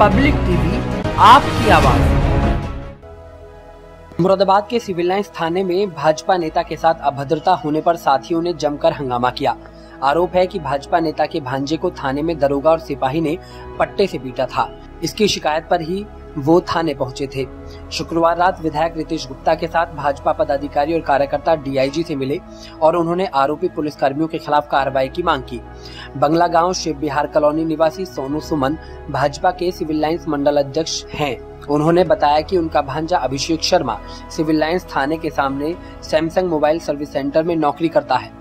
Public TV, आपकी आवाज़। मुरादाबाद के सिविल लाइन्स थाने में भाजपा नेता के साथ अभद्रता होने पर साथियों ने जमकर हंगामा किया। आरोप है कि भाजपा नेता के भांजे को थाने में दरोगा और सिपाही ने पट्टे से पीटा था। इसकी शिकायत पर ही वो थाने पहुँचे थे। शुक्रवार रात विधायक रितेश गुप्ता के साथ भाजपा पदाधिकारी और कार्यकर्ता डीआईजी से मिले और उन्होंने आरोपी पुलिस कर्मियों के खिलाफ कार्रवाई की मांग की। बंगला गाँव शिव बिहार कॉलोनी निवासी सोनू सुमन भाजपा के सिविल लाइन्स मंडल अध्यक्ष हैं। उन्होंने बताया कि उनका भांजा अभिषेक शर्मा सिविल लाइन्स थाने के सामने सैमसंग मोबाइल सर्विस सेंटर में नौकरी करता है।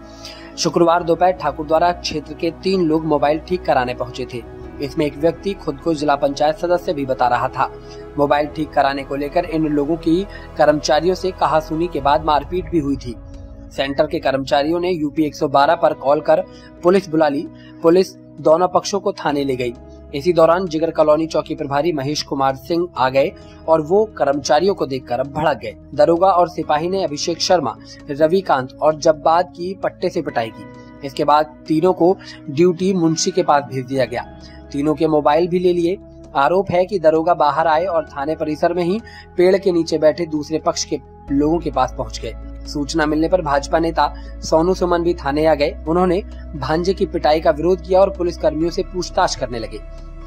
शुक्रवार दोपहर ठाकुर द्वारा क्षेत्र के तीन लोग मोबाइल ठीक कराने पहुँचे थे। इसमें एक व्यक्ति खुद को जिला पंचायत सदस्य भी बता रहा था। मोबाइल ठीक कराने को लेकर इन लोगों की कर्मचारियों से कहा सुनी के बाद मारपीट भी हुई थी। सेंटर के कर्मचारियों ने यूपी 112 पर कॉल कर पुलिस बुला ली। पुलिस दोनों पक्षों को थाने ले गई। इसी दौरान जिगर कॉलोनी चौकी प्रभारी महेश कुमार सिंह आ गए और वो कर्मचारियों को देखकर भड़क गए। दरोगा और सिपाही ने अभिषेक शर्मा, रविकांत और जब्बाद की पट्टे से पिटाई की। इसके बाद तीनों को ड्यूटी मुंशी के पास भेज दिया गया। तीनों के मोबाइल भी ले लिए। आरोप है कि दरोगा बाहर आए और थाने परिसर में ही पेड़ के नीचे बैठे दूसरे पक्ष के लोगों के पास पहुँच गए। सूचना मिलने पर भाजपा नेता सोनू सुमन भी थाने आ गए। उन्होंने भांजे की पिटाई का विरोध किया और पुलिस कर्मियों से पूछताछ करने लगे।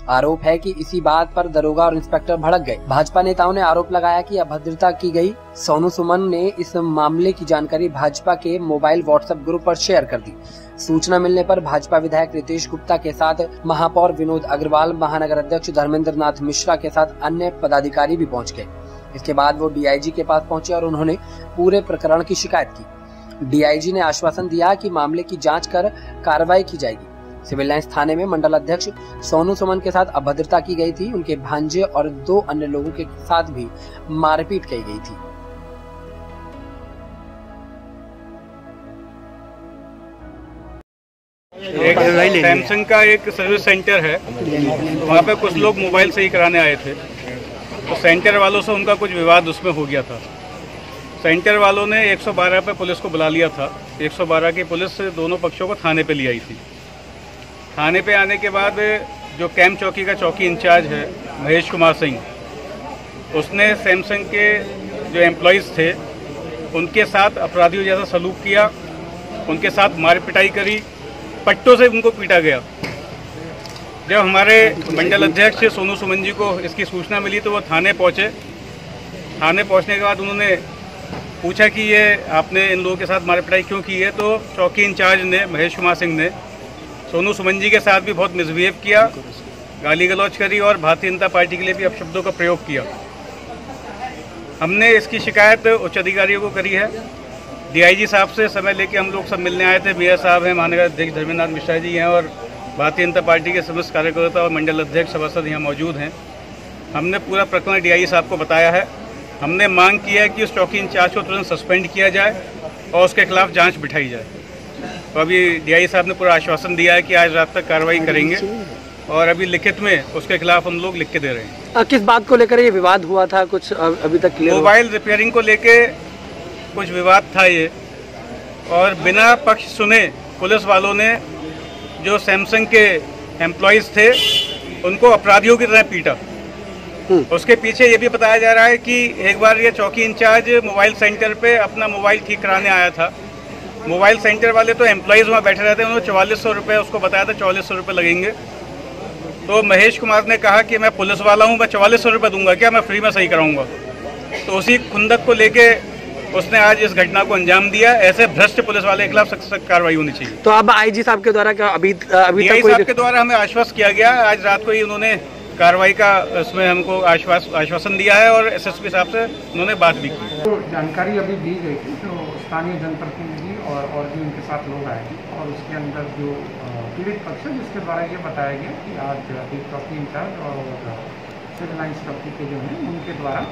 आरोप है कि इसी बात पर दरोगा और इंस्पेक्टर भड़क गए। भाजपा नेताओं ने आरोप लगाया कि अभद्रता की गई। सोनू सुमन ने इस मामले की जानकारी भाजपा के मोबाइल व्हाट्सएप ग्रुप पर शेयर कर दी। सूचना मिलने पर भाजपा विधायक रितेश गुप्ता के साथ महापौर विनोद अग्रवाल, महानगर अध्यक्ष धर्मेंद्र नाथ मिश्रा के साथ अन्य पदाधिकारी भी पहुँच गए। इसके बाद वो डीआईजी के पास पहुँचे और उन्होंने पूरे प्रकरण की शिकायत की। डीआईजी ने आश्वासन दिया कि मामले की जाँच कर कार्रवाई की जाएगी। सिविल लाइन्स थाने में मंडल अध्यक्ष सोनू सुमन के साथ अभद्रता की गई थी। उनके भांजे और दो अन्य लोगों के साथ भी मारपीट की गई थी। एक सैमसंग का एक सर्विस सेंटर है। वहाँ पे कुछ लोग मोबाइल सही कराने आए थे। तो सेंटर वालों से उनका कुछ विवाद उसमें हो गया था। सेंटर वालों ने 112 पे पुलिस को बुला लिया था। 112 की पुलिस दोनों पक्षों को थाने पे ले आई थी। थाने पे आने के बाद जो कैंप चौकी का चौकी इंचार्ज है, महेश कुमार सिंह, उसने सैमसंग के जो एम्प्लॉयज़ थे, उनके साथ अपराधियों जैसा सलूक किया, उनके साथ मार पिटाई करी, पट्टों से उनको पीटा गया। जब हमारे मंडल अध्यक्ष सोनू सुमन जी को इसकी सूचना मिली तो वो थाने पहुँचे। थाने पहुँचने के बाद उन्होंने पूछा कि ये आपने इन लोगों के साथ मार पिटाई क्यों की है? तो चौकी इंचार्ज ने, महेश कुमार सिंह ने, सोनू सुमन जी के साथ भी बहुत मिसबिहेव किया, गाली गलौज करी और भारतीय जनता पार्टी के लिए भी अपशब्दों का प्रयोग किया। हमने इसकी शिकायत उच्च अधिकारियों को करी है। डीआईजी साहब से समय लेके हम लोग सब मिलने आए थे। मेयर साहब हैं, महानगर अध्यक्ष धर्मेंद्र मिश्रा जी हैं और भारतीय जनता पार्टी के समस्त कार्यकर्ता और मंडल अध्यक्ष सभासद यहाँ मौजूद हैं। हमने पूरा प्रकरण डीआईजी साहब को बताया है। हमने मांग की है कि उस चौकी इंचार्ज को तुरंत सस्पेंड किया जाए और उसके खिलाफ जाँच बिठाई जाए। तो अभी डीआईजी साहब ने पूरा आश्वासन दिया है कि आज रात तक कार्रवाई करेंगे और अभी लिखित में उसके खिलाफ हम लोग लिख के दे रहे हैं। आ, किस बात को लेकर ये विवाद हुआ था? कुछ अभी तक क्लियर मोबाइल रिपेयरिंग को लेके कुछ विवाद था ये। और बिना पक्ष सुने पुलिस वालों ने जो सैमसंग के एम्प्लॉयज़ थे उनको अपराधियों की तरह पीटा। उसके पीछे ये भी बताया जा रहा है कि एक बार ये चौकी इंचार्ज मोबाइल सेंटर पे अपना मोबाइल ठीक कराने आया था। मोबाइल सेंटर वाले तो एम्प्लॉयज़ वहाँ बैठे रहते हैं उन्होंने चौवालीस सौ रुपये उसको बताया था चौवालीस सौ रुपये लगेंगे। तो महेश कुमार ने कहा कि मैं पुलिस वाला हूँ मैं चौवालीस सौ रुपये दूँगा क्या मैं फ्री में सही कराऊँगा? तो उसी खुंदक को लेके उसने आज इस घटना को अंजाम दिया ऐसे भ्रष्ट पुलिस वाले के खिलाफ सख्त सख्त कार्रवाई होनी चाहिए। तो अब आईजी साहब के द्वारा क्या अभी अभी तक साहब के द्वारा हमें आश्वस्त किया गया आज रात को ही उन्होंने कार्रवाई का इसमें हमको आश्वास आश्वासन दिया है और एसएसपी साहब से उन्होंने बात भी की। तो जानकारी अभी दी गई थी जो स्थानीय जनप्रतिनिधि और और भी उनके साथ लोग आए थे और उसके अंदर जो पीड़ित पक्ष है जिसके द्वारा ये बताया गया कि आज एक चौकी इंचार्ज और सिविल लाइन्स चौकी के जो हैं उनके द्वारा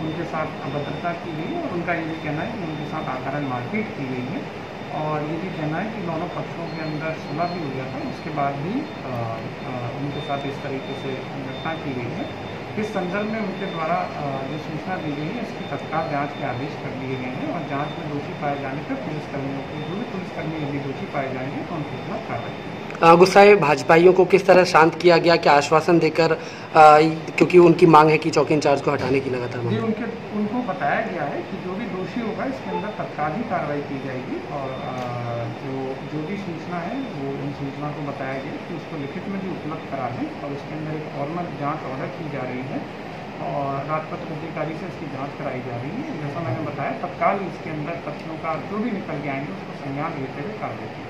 उनके साथ अभद्रता की गई और उनका ये भी कहना है कि उनके साथ आकारण मारपीट की गई है। और ये भी कहना है कि दोनों पक्षों के अंदर सुलह भी हो गया था। उसके बाद भी उनके साथ इस तरीके से घटना की गई है। इस संदर्भ में उनके द्वारा जो सूचना दी गई है इसकी तत्काल जाँच के आदेश कर दिए गए हैं और जाँच में दोषी पाए जाने पर पुलिसकर्मियों की जो भी पुलिसकर्मी यदि दोषी पाए जाएँगे तो उनके खिलाफ कार्रवाई अ, गुस्साए भाजपाइयों को किस तरह शांत किया गया, क्या आश्वासन देकर क्योंकि उनकी मांग है कि चौकी इंचार्ज को हटाने की लगातार उनके, उनको बताया गया है कि जो भी दोषी होगा, इसके अंदर तत्काल ही कार्रवाई की जाएगी और जो जो भी सूचना है, वो इन सूचना को बताया गया कि उसको लिखित में भी उपलब्ध करा दें और उसके अंदर एक फॉर्मल जाँच ऑर्डर की जा रही है और राजपत्र अधिकारी से इसकी जाँच कराई जा रही है। जैसा मैंने बताया, तत्काल इसके अंदर तथ्यों का जो भी निकल के आएँगे उसको संज्ञान लेते हुए कार्रवाई की